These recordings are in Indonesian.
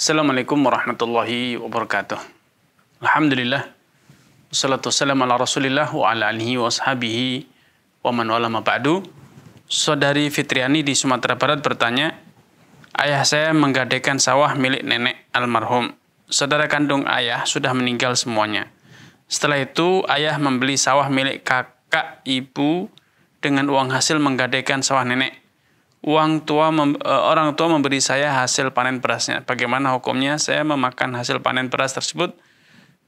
Assalamualaikum warahmatullahi wabarakatuh. Alhamdulillah. Wassalatu wassalamu ala rasulillah wa ala alihi wa ashabihi wa man wala ba'du. Saudari Fitriani di Sumatera Barat bertanya, Ayah saya menggadaikan sawah milik nenek almarhum. Saudara kandung ayah sudah meninggal semuanya. Setelah itu, ayah membeli sawah milik kakak ibu dengan uang hasil menggadaikan sawah nenek uang tua uh, orang tua memberi saya hasil panen berasnya. Bagaimana hukumnya? Saya memakan hasil panen beras tersebut.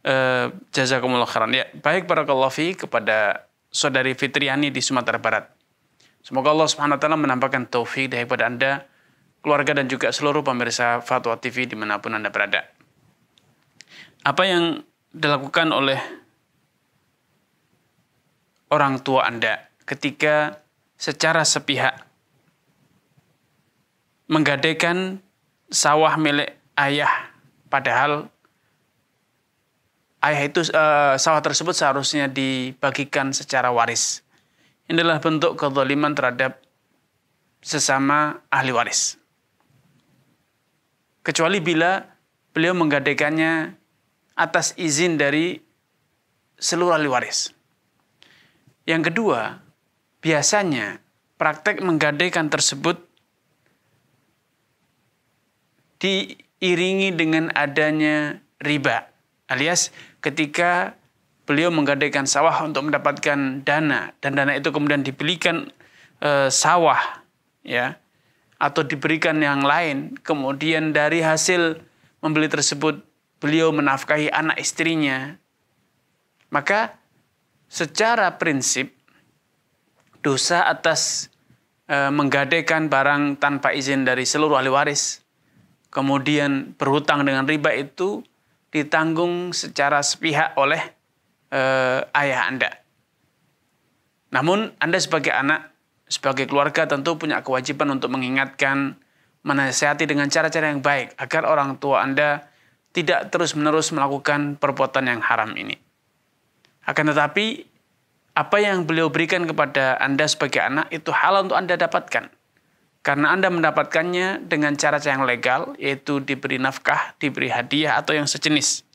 Uh, jazakumullah khairan. Ya, baik barakallahu fi kepada saudari Fitriani di Sumatera Barat. Semoga Allah Subhanahu wa taala menampakkan taufik daripada Anda, keluarga dan juga seluruh pemirsa Fatwa TV di mana pun Anda berada. Apa yang dilakukan oleh orang tua Anda ketika secara sepihak menggadaikan sawah milik ayah padahal ayah itu uh, sawah tersebut seharusnya dibagikan secara waris. Ini adalah bentuk kezaliman terhadap sesama ahli waris. Kecuali bila beliau menggadaikannya atas izin dari seluruh ahli waris. Yang kedua, biasanya praktek menggadaikan tersebut diiringi dengan adanya riba. Alias ketika beliau menggadaikan sawah untuk mendapatkan dana dan dana itu kemudian dibelikan e, sawah ya atau diberikan yang lain kemudian dari hasil membeli tersebut beliau menafkahi anak istrinya maka secara prinsip dosa atas e, menggadaikan barang tanpa izin dari seluruh ahli waris kemudian berhutang dengan riba itu ditanggung secara sepihak oleh eh, ayah Anda. Namun Anda sebagai anak, sebagai keluarga tentu punya kewajiban untuk mengingatkan, menasihati dengan cara-cara yang baik agar orang tua Anda tidak terus-menerus melakukan perbuatan yang haram ini. Akan tetapi, apa yang beliau berikan kepada Anda sebagai anak itu halal untuk Anda dapatkan karena Anda mendapatkannya dengan cara yang legal, yaitu diberi nafkah, diberi hadiah, atau yang sejenis.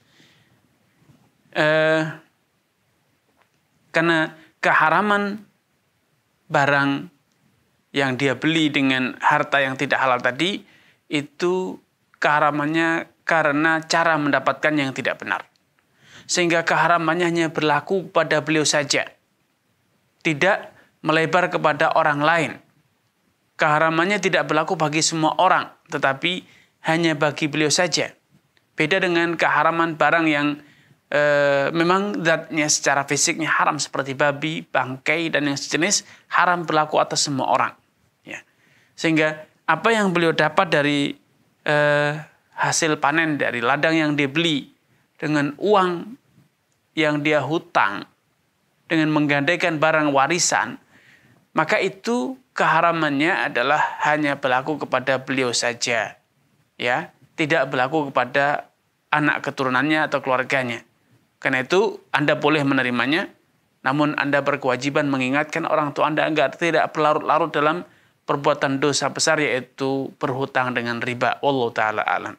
Eh, karena keharaman barang yang dia beli dengan harta yang tidak halal tadi, itu keharamannya karena cara mendapatkan yang tidak benar. Sehingga keharamannya hanya berlaku pada beliau saja. Tidak melebar kepada orang lain keharamannya tidak berlaku bagi semua orang, tetapi hanya bagi beliau saja. Beda dengan keharaman barang yang e, memang zatnya secara fisiknya haram seperti babi, bangkai dan yang sejenis haram berlaku atas semua orang. Ya. Sehingga apa yang beliau dapat dari e, hasil panen dari ladang yang dibeli dengan uang yang dia hutang dengan menggandaikan barang warisan, maka itu keharamannya adalah hanya berlaku kepada beliau saja. Ya, tidak berlaku kepada anak keturunannya atau keluarganya. Karena itu Anda boleh menerimanya, namun Anda berkewajiban mengingatkan orang tua Anda agar tidak berlarut-larut dalam perbuatan dosa besar yaitu berhutang dengan riba. Allah taala alam.